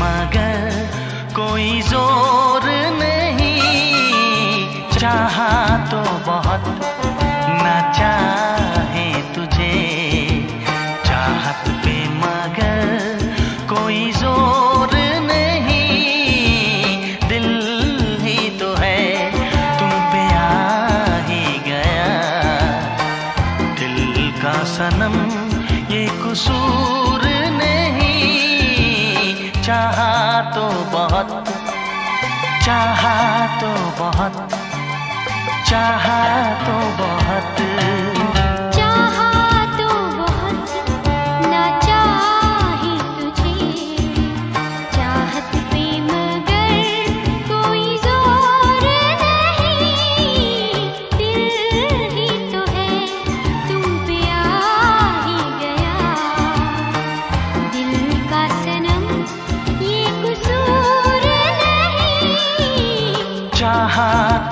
मगर कोई ज़ोर नहीं। चाहा तो बहुत, न चाहे तुझे। चाहत पे मगर कोई ज़ोर नहीं। दिल ही तो है, तुम पे आ ही गया। दिल का सनम, ये कसूर नहीं। चाहा तो बहुत चाहा तो बहुत चाहा तो बहुत।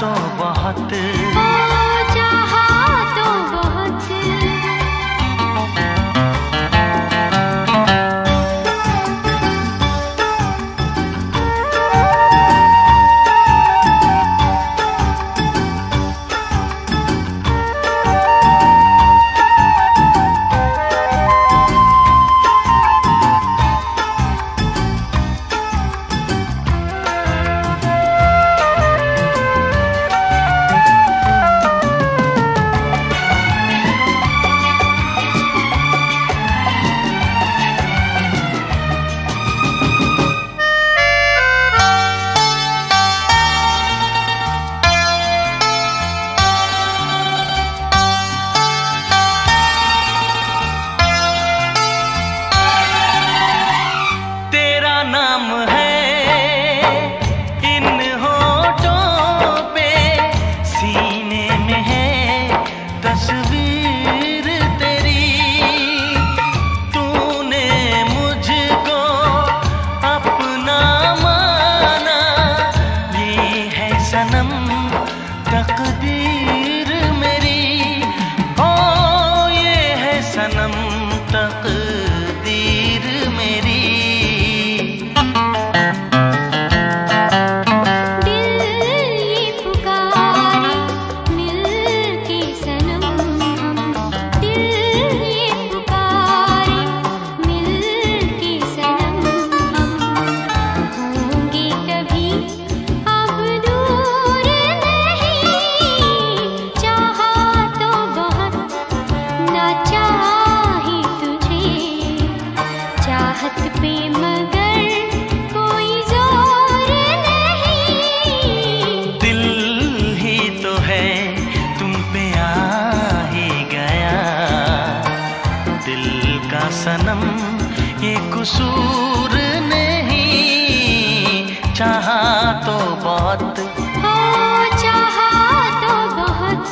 तो बहुत नहीं तो बहुत। चाहा तो बहुत।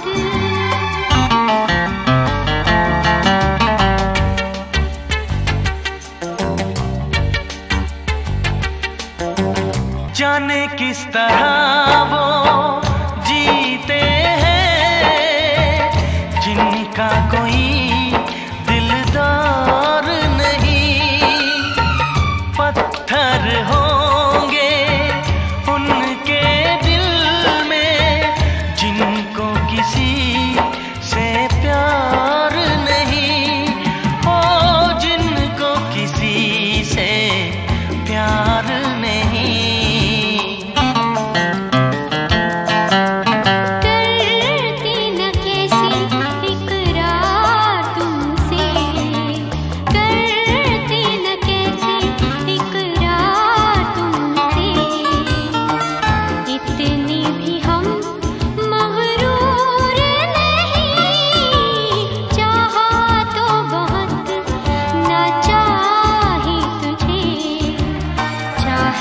जाने किस तरह वो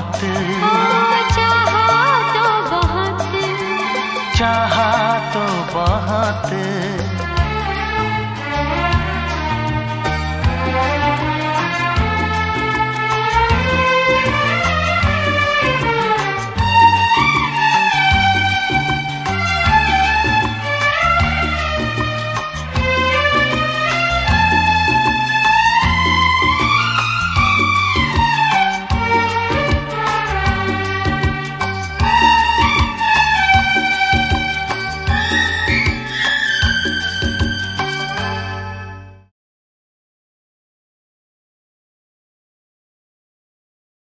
बहुत चाहा तो बहुत। चाहा तो बहुत।